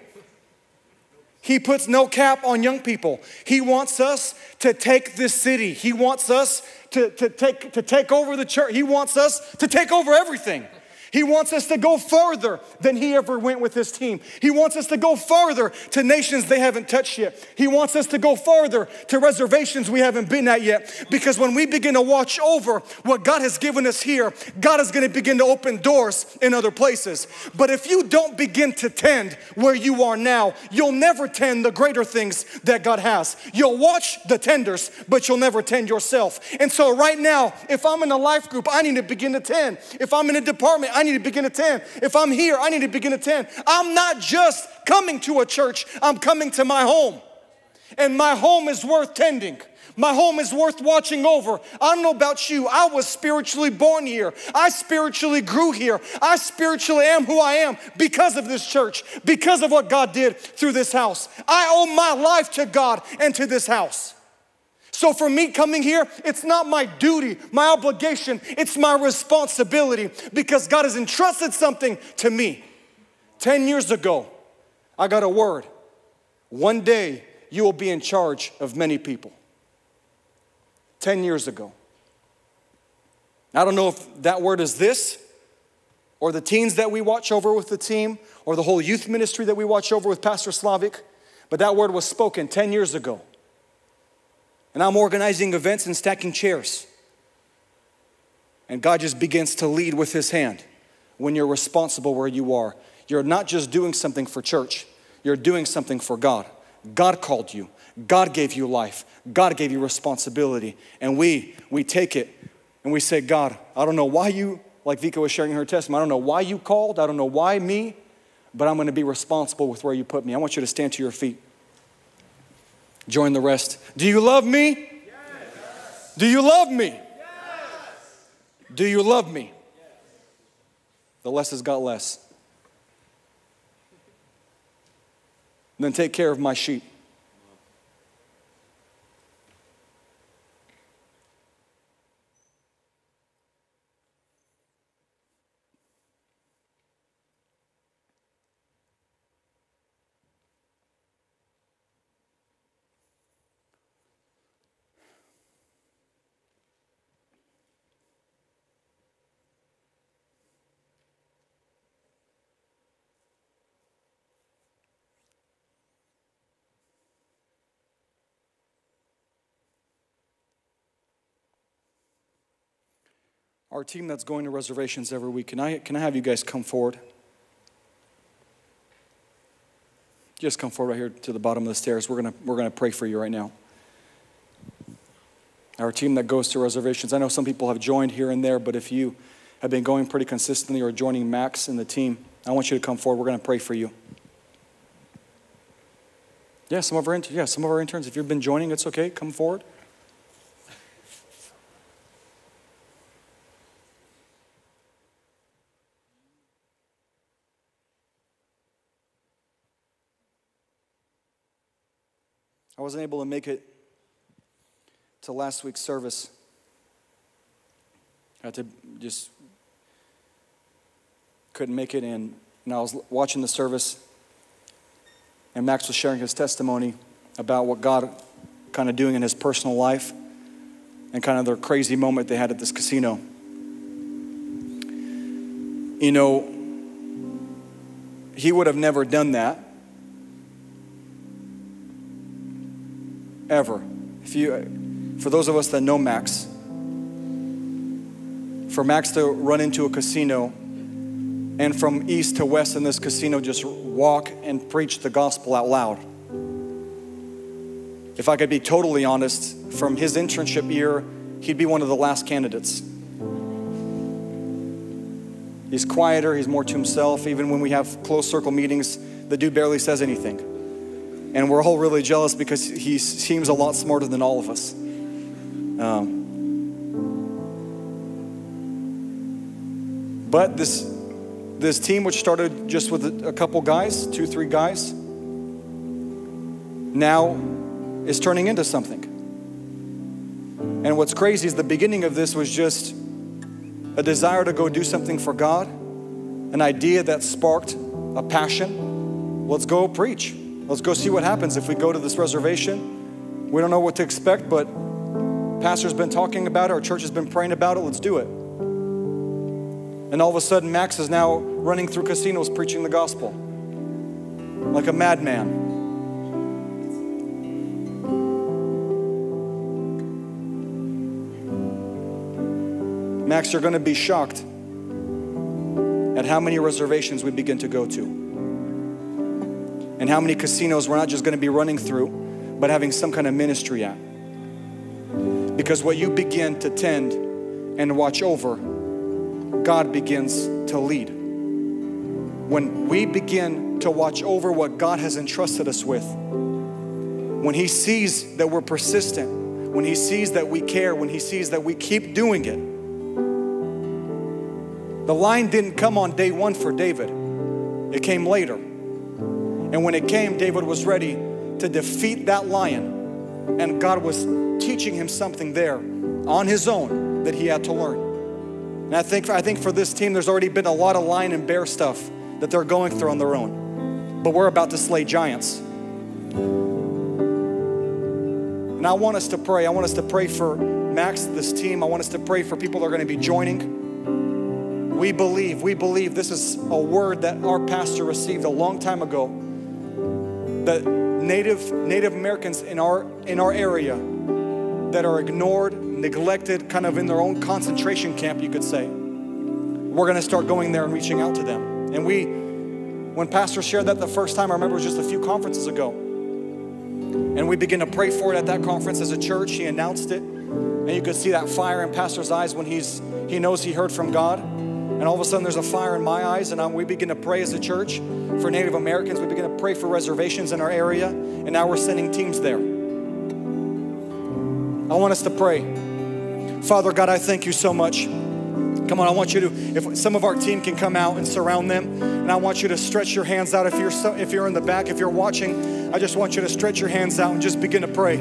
He puts no cap on young people. He wants us to take this city. He wants us to, to, take, to take over the church. He wants us to take over everything. He wants us to go farther than he ever went with his team. He wants us to go farther to nations they haven't touched yet. He wants us to go farther to reservations we haven't been at yet. Because when we begin to watch over what God has given us here, God is going to begin to open doors in other places. But if you don't begin to tend where you are now, you'll never tend the greater things that God has. You'll watch the tenders, but you'll never tend yourself. And so, right now, if I'm in a life group, I need to begin to tend. If I'm in a department, I I need to begin at 10. If I'm here, I need to begin at 10. I'm not just coming to a church, I'm coming to my home. And my home is worth tending. My home is worth watching over. I don't know about you. I was spiritually born here. I spiritually grew here. I spiritually am who I am because of this church, because of what God did through this house. I owe my life to God and to this house. So for me coming here, it's not my duty, my obligation, it's my responsibility because God has entrusted something to me. 10 years ago, I got a word. One day, you will be in charge of many people. 10 years ago. I don't know if that word is this, or the teens that we watch over with the team, or the whole youth ministry that we watch over with Pastor Slavic, but that word was spoken 10 years ago and I'm organizing events and stacking chairs. And God just begins to lead with His hand when you're responsible where you are. You're not just doing something for church, you're doing something for God. God called you, God gave you life, God gave you responsibility. And we, we take it and we say, God, I don't know why you, like Vika was sharing her testimony, I don't know why you called, I don't know why me, but I'm gonna be responsible with where you put me. I want you to stand to your feet. Join the rest. Do you love me? Yes. Do you love me? Yes. Do you love me? Yes. The less has got less. Then take care of my sheep. Our team that's going to reservations every week, can I, can I have you guys come forward? Just come forward right here to the bottom of the stairs. We're going to we're gonna pray for you right now. Our team that goes to reservations, I know some people have joined here and there, but if you have been going pretty consistently or joining Max and the team, I want you to come forward. We're going to pray for you. Yeah, some of our yeah, some of our interns, if you've been joining, it's okay. Come forward. I wasn't able to make it to last week's service. I had to just couldn't make it in. And I was watching the service, and Max was sharing his testimony about what God kind of doing in his personal life and kind of the crazy moment they had at this casino. You know, he would have never done that ever. If you, for those of us that know Max, for Max to run into a casino and from east to west in this casino just walk and preach the gospel out loud. If I could be totally honest, from his internship year, he'd be one of the last candidates. He's quieter, he's more to himself. Even when we have closed circle meetings, the dude barely says anything. And we're all really jealous because he seems a lot smarter than all of us. Um, but this, this team, which started just with a, a couple guys, two, three guys, now is turning into something. And what's crazy is the beginning of this was just a desire to go do something for God, an idea that sparked a passion. Let's go preach. Let's go see what happens if we go to this reservation. We don't know what to expect, but pastor's been talking about it, our church has been praying about it. Let's do it. And all of a sudden, Max is now running through casinos preaching the gospel like a madman. Max, you're going to be shocked at how many reservations we begin to go to and how many casinos we're not just going to be running through, but having some kind of ministry at. Because what you begin to tend and watch over, God begins to lead. When we begin to watch over what God has entrusted us with, when He sees that we're persistent, when He sees that we care, when He sees that we keep doing it, the line didn't come on day one for David, it came later. And when it came, David was ready to defeat that lion. And God was teaching him something there on his own that he had to learn. And I think, I think for this team, there's already been a lot of lion and bear stuff that they're going through on their own. But we're about to slay giants. And I want us to pray. I want us to pray for Max, this team. I want us to pray for people that are going to be joining. We believe, we believe this is a word that our pastor received a long time ago that Native, Native Americans in our, in our area that are ignored, neglected, kind of in their own concentration camp, you could say, we're going to start going there and reaching out to them. And we, when Pastor shared that the first time, I remember it was just a few conferences ago. And we began to pray for it at that conference as a church. He announced it. And you could see that fire in Pastor's eyes when he's, he knows he heard from God. And all of a sudden, there's a fire in my eyes, and I'm, we begin to pray as a church for Native Americans. We begin to pray for reservations in our area, and now we're sending teams there. I want us to pray. Father God, I thank you so much. Come on, I want you to, if some of our team can come out and surround them, and I want you to stretch your hands out. If you're, so, if you're in the back, if you're watching, I just want you to stretch your hands out and just begin to pray.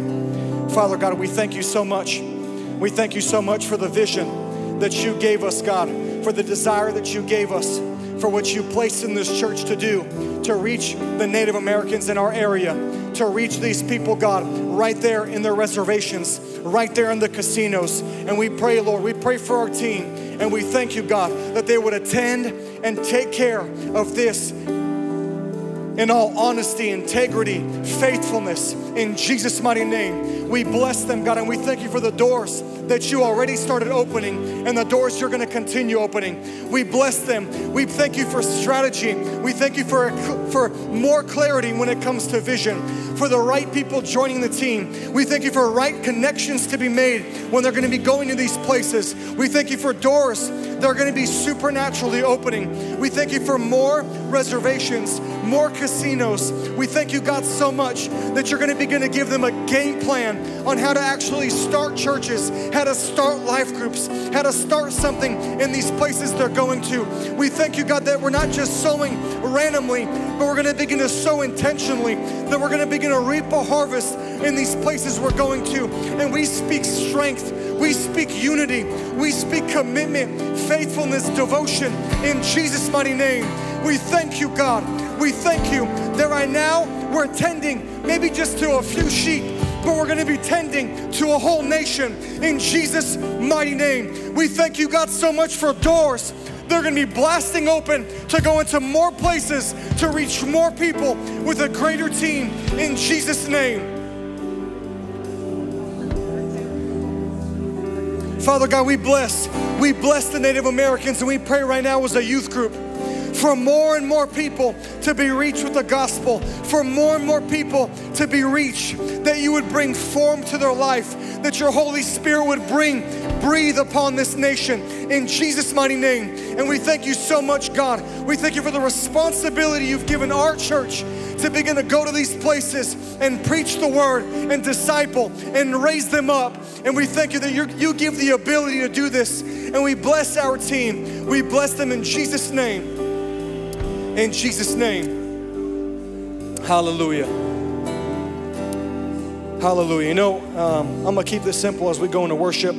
Father God, we thank you so much. We thank you so much for the vision that you gave us, God, for the desire that you gave us for what you placed in this church to do to reach the Native Americans in our area, to reach these people, God, right there in their reservations, right there in the casinos. And we pray, Lord, we pray for our team, and we thank you, God, that they would attend and take care of this in all honesty, integrity, faithfulness. In Jesus' mighty name, we bless them, God, and we thank you for the doors that you already started opening and the doors you're going to continue opening. We bless them. We thank you for strategy. We thank you for, for more clarity when it comes to vision, for the right people joining the team. We thank you for right connections to be made when they're going to be going to these places. We thank you for doors that are going to be supernaturally opening. We thank you for more reservations, more casinos. We thank you, God, so much that you're going to begin to give them a game plan on how to actually start churches, how to start life groups, how to start something in these places they're going to. We thank you, God, that we're not just sowing randomly, but we're going to begin to sow intentionally, that we're going to begin to reap a harvest in these places we're going to. And we speak strength, we speak unity, we speak commitment, faithfulness, devotion in Jesus' mighty name. We thank you, God. We thank you that right now we're tending maybe just to a few sheep, but we're going to be tending to a whole nation in Jesus' mighty name. We thank you, God, so much for doors. They're going to be blasting open to go into more places to reach more people with a greater team in Jesus' name. Father God, we bless, we bless the Native Americans and we pray right now as a youth group for more and more people to be reached with the gospel, for more and more people to be reached, that you would bring form to their life, that your Holy Spirit would bring, breathe upon this nation in Jesus' mighty name. And we thank you so much, God. We thank you for the responsibility you've given our church to begin to go to these places and preach the word and disciple and raise them up. And we thank you that you give the ability to do this. And we bless our team. We bless them in Jesus' name. In Jesus' name. Hallelujah. Hallelujah. You know, um, I'm going to keep this simple as we go into worship.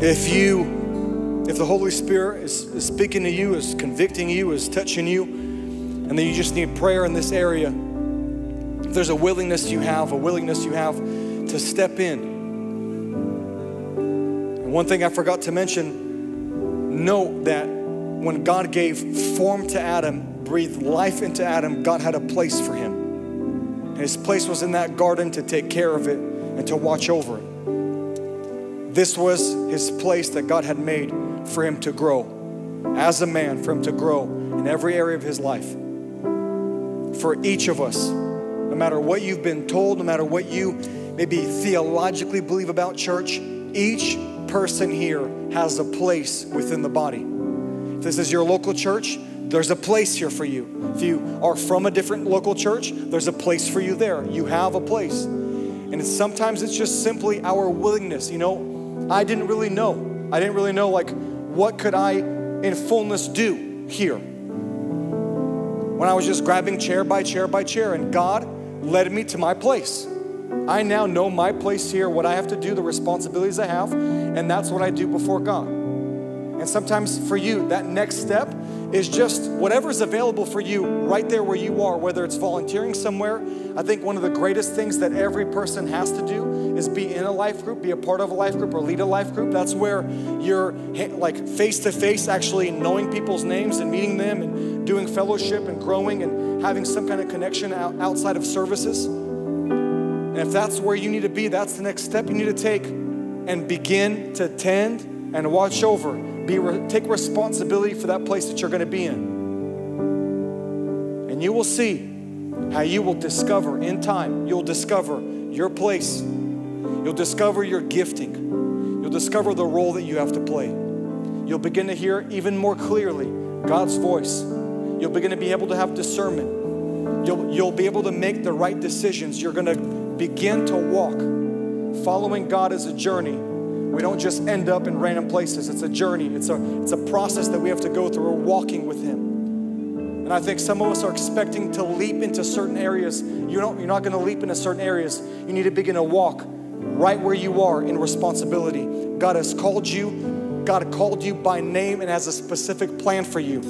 If you, if the Holy Spirit is, is speaking to you, is convicting you, is touching you, and then you just need prayer in this area, if there's a willingness you have, a willingness you have to step in one thing I forgot to mention note that when God gave form to Adam, breathed life into Adam, God had a place for him. And his place was in that garden to take care of it and to watch over it. This was his place that God had made for him to grow as a man, for him to grow in every area of his life. For each of us, no matter what you've been told, no matter what you maybe theologically believe about church, each person here has a place within the body. If this is your local church, there's a place here for you. If you are from a different local church, there's a place for you there. You have a place. And it's, sometimes it's just simply our willingness. You know, I didn't really know. I didn't really know, like, what could I in fullness do here? When I was just grabbing chair by chair by chair, and God led me to my place. I now know my place here, what I have to do, the responsibilities I have, and that's what I do before God. And sometimes for you, that next step is just whatever's available for you right there where you are, whether it's volunteering somewhere. I think one of the greatest things that every person has to do is be in a life group, be a part of a life group, or lead a life group. That's where you're like face to face, actually knowing people's names and meeting them and doing fellowship and growing and having some kind of connection outside of services. And if that's where you need to be, that's the next step you need to take and begin to tend and watch over. Be take responsibility for that place that you're going to be in. And you will see how you will discover in time, you'll discover your place. You'll discover your gifting. You'll discover the role that you have to play. You'll begin to hear even more clearly God's voice. You'll begin to be able to have discernment. You'll, you'll be able to make the right decisions. You're going to begin to walk. Following God is a journey. We don't just end up in random places. It's a journey. It's a, it's a process that we have to go through. We're walking with Him. And I think some of us are expecting to leap into certain areas. You don't, you're not going to leap into certain areas. You need to begin to walk right where you are in responsibility. God has called you. God called you by name and has a specific plan for you.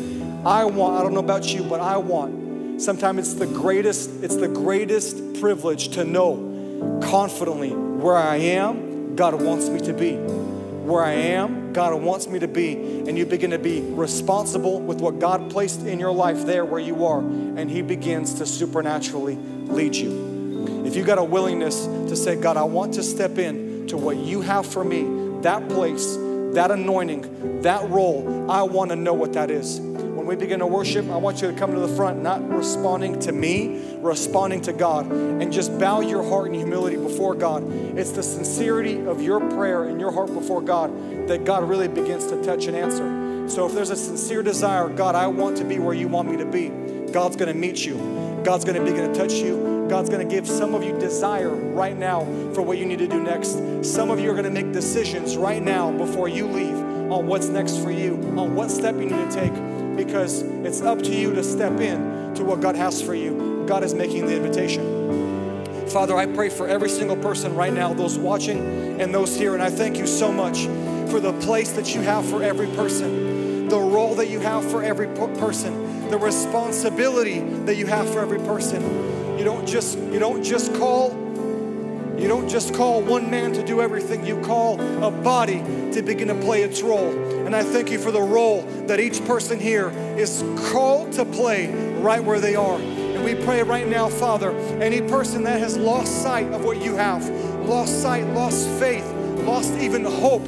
I want, I don't know about you, but I want Sometimes it's the greatest, it's the greatest privilege to know confidently where I am, God wants me to be. Where I am, God wants me to be. And you begin to be responsible with what God placed in your life there where you are. And He begins to supernaturally lead you. if you got a willingness to say, God, I want to step in to what you have for me, that place, that anointing, that role, I want to know what that is. We begin to worship, I want you to come to the front, not responding to me, responding to God, and just bow your heart in humility before God. It's the sincerity of your prayer and your heart before God that God really begins to touch and answer. So if there's a sincere desire, God, I want to be where you want me to be, God's going to meet you. God's going to begin to touch you. God's going to give some of you desire right now for what you need to do next. Some of you are going to make decisions right now before you leave on what's next for you, on what step you need to take, because it's up to you to step in to what God has for you. God is making the invitation. Father, I pray for every single person right now, those watching and those here, and I thank you so much for the place that you have for every person, the role that you have for every person, the responsibility that you have for every person. You don't just you don't just call you don't just call one man to do everything. You call a body to begin to play its role. And I thank you for the role that each person here is called to play right where they are. And we pray right now, Father, any person that has lost sight of what you have, lost sight, lost faith, lost even hope,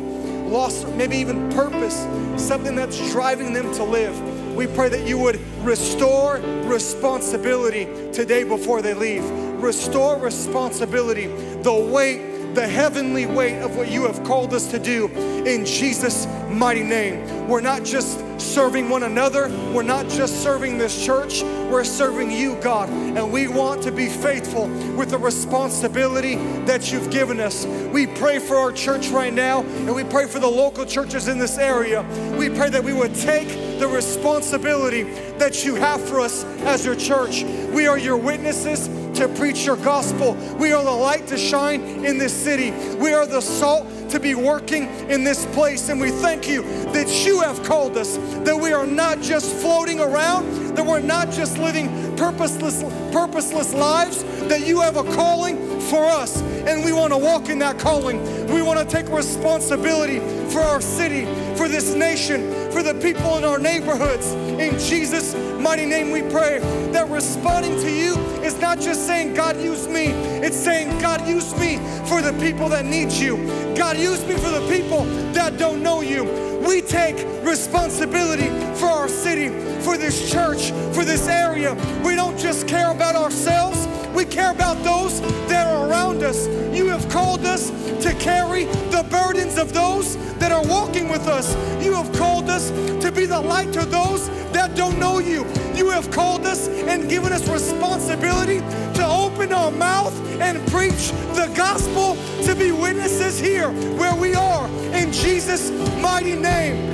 lost maybe even purpose, something that's driving them to live. We pray that you would restore responsibility today before they leave. Restore responsibility, the weight, the heavenly weight of what you have called us to do in Jesus' mighty name. We're not just serving one another, we're not just serving this church, we're serving you, God. And we want to be faithful with the responsibility that you've given us. We pray for our church right now, and we pray for the local churches in this area. We pray that we would take the responsibility that you have for us as your church. We are your witnesses to preach your gospel. We are the light to shine in this city. We are the salt to be working in this place. And we thank you that you have called us, that we are not just floating around, that we're not just living purposeless, purposeless lives, that you have a calling for us. And we want to walk in that calling. We want to take responsibility for our city, for this nation, for the people in our neighborhoods. In Jesus' mighty name, we pray that responding to you is not just saying, God, use me. It's saying, God, use me for the people that need you. God, use me for the people that don't know you. We take responsibility for our city, for this church, for this area. We don't just care about ourselves. We care about those that are around us. You have called us to carry the burdens of those that are walking with us. You have called us to be the light to those that don't know you. You have called us and given us responsibility to open our mouth and preach the gospel, to be witnesses here where we are. In Jesus' mighty name.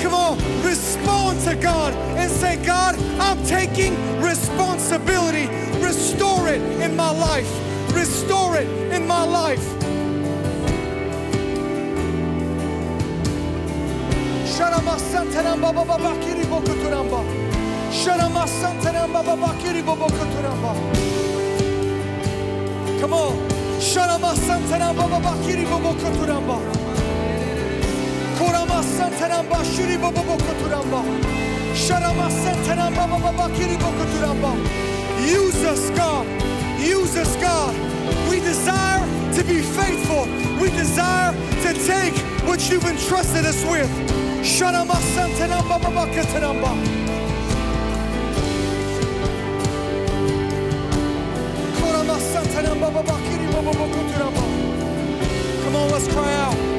Come on, respond to God and say, God, I'm taking responsibility. Restore it in my life. Restore it in my life. Come on. Use us, God. Use us, God. We desire to be faithful. We desire to take what you've entrusted us with. Come on, let's cry out.